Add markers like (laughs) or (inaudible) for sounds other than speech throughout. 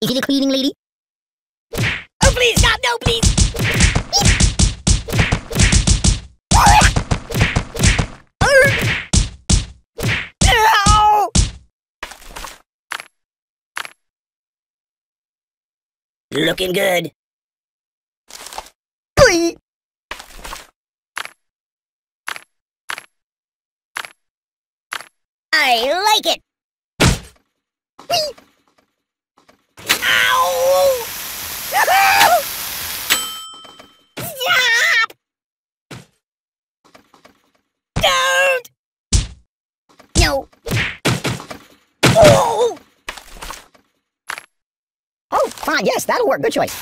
Is it a cleaning lady? Oh, please, God, no, please! Looking good. I like it. Don't! No. Oh! Oh, fine. Yes, that'll work. Good choice.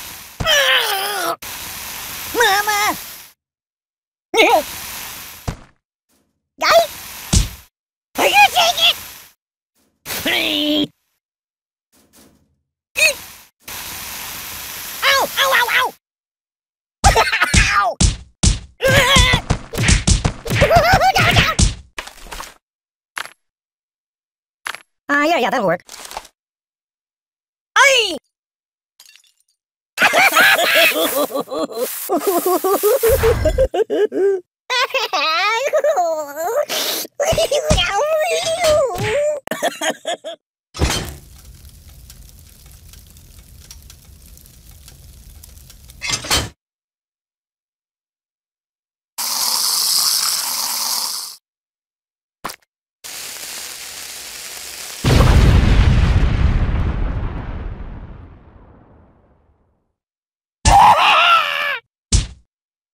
Mama! Guy? Are you take it? Please. Ow! Ow! Ow! Ow! Ow! Ah, uh, yeah, that'll work. Aye!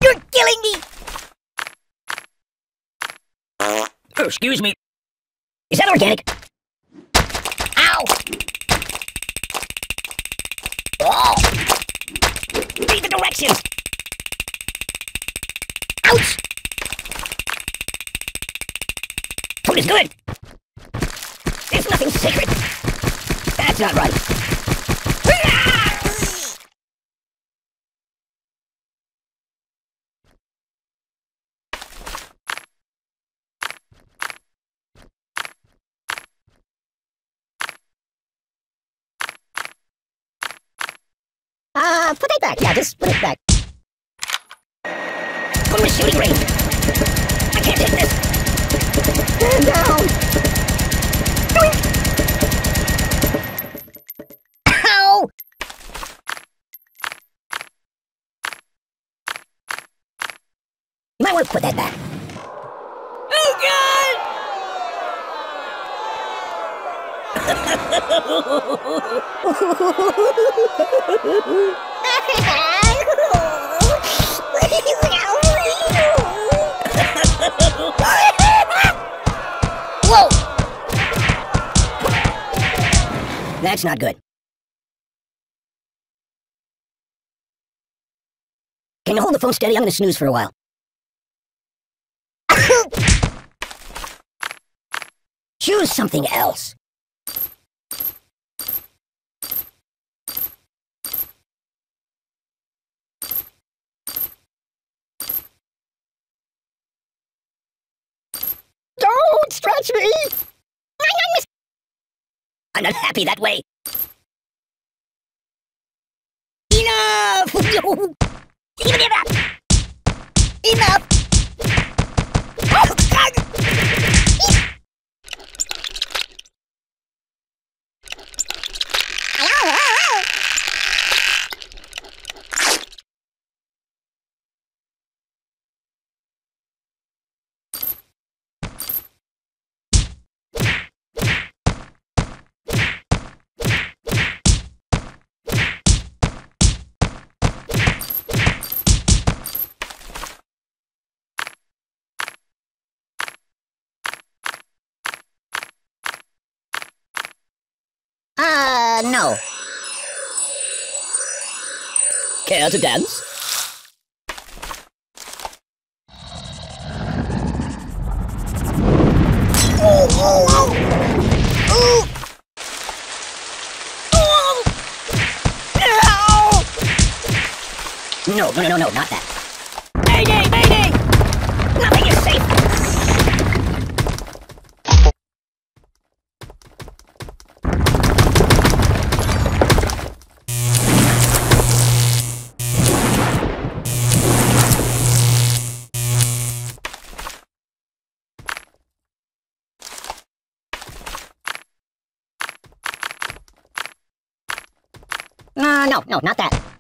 You're killing me! Oh, excuse me. Is that organic? Ow! Oh, Read the directions! ouch! Food is good. There's nothing sacred. That's not right. Ah! Uh, put that back. Yeah, just put it back. Put him in shooting range. I can't take this. Stand down. Ow! You might want to put that back. Oh God! (laughs) Whoa! (laughs) That's not good. Can you hold the phone steady? I'm gonna snooze for a while. (laughs) Choose something else. Don't stretch me! Not happy that way. Enough! (laughs) Enough! Oh, God! Uh, no. Care to dance? Oh, oh, oh! No, no, no, no, no, not that. Mayday! Mayday! Nothing is safe! Uh, no, no, not that.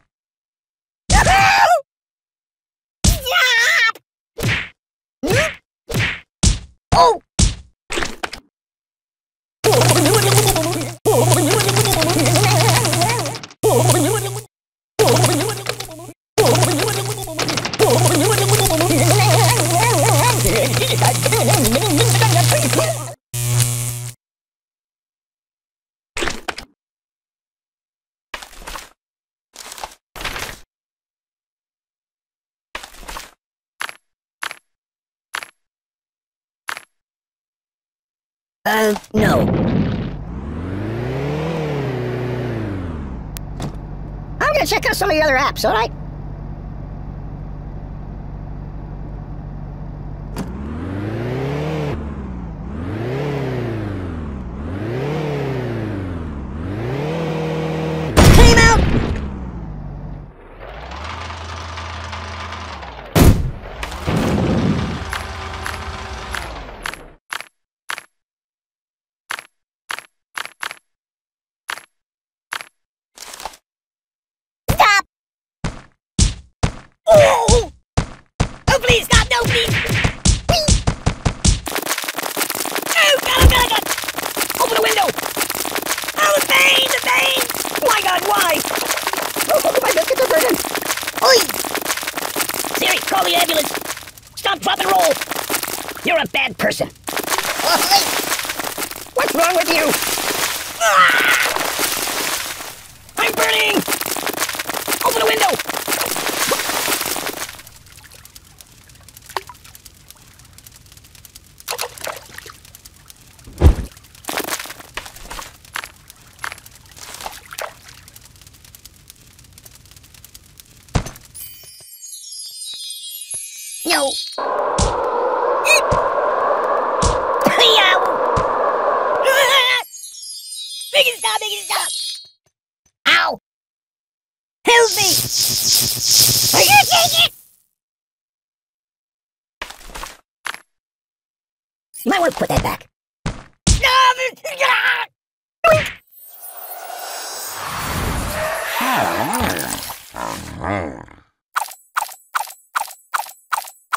Uh, no. I'm gonna check out some of your other apps, alright? Came out! Stop! Oh! Oh, please, God, no, please! Oh, God, oh, God, oh, God! Open the window! Oh, the pain, the pain! My God, why? Oh, my biscuits are burning! Oi! Siri, call the ambulance! Stop, drop, and roll! You're a bad person. What's wrong with you? Ah! I'm burning! Open the window! No! Make it stop! Make it stop! Ow! Help me! Are you take it? You might want to put that back. Stop!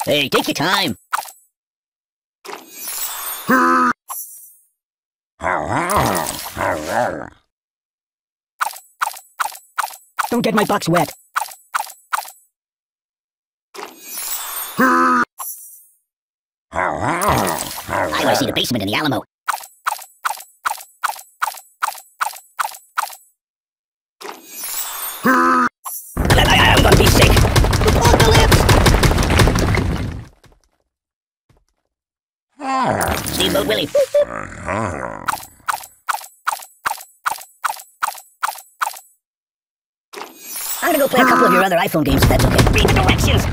Hey, take your time. Don't get my box wet. I want to see the basement in the Alamo. I, I, I'm gonna be sick. Apocalypse! Steamboat Willie. I'm gonna go play a couple of your other iPhone games if that's okay. Read the directions! The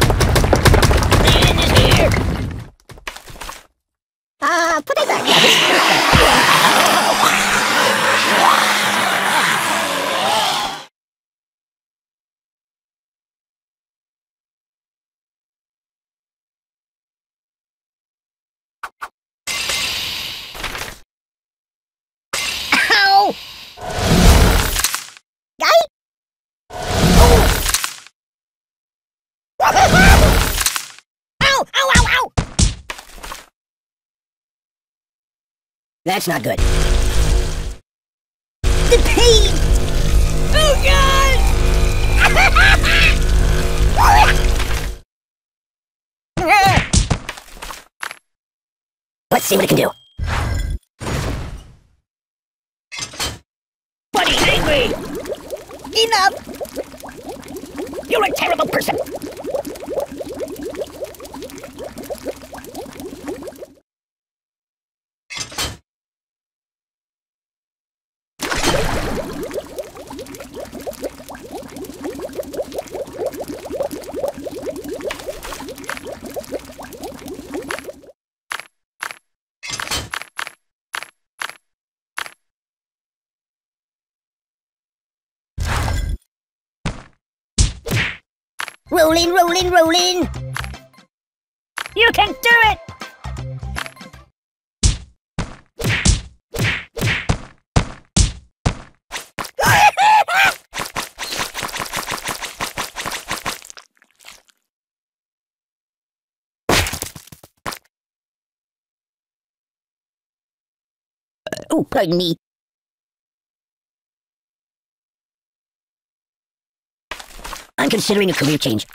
end is here! Uh, put that back. That's not good. The pain! Oh God! Let's see what it can do. Buddy, angry! Enough! You're a terrible person! Rolling, rolling, rolling! You can do it! (laughs) oh, pardon me. Considering a career change.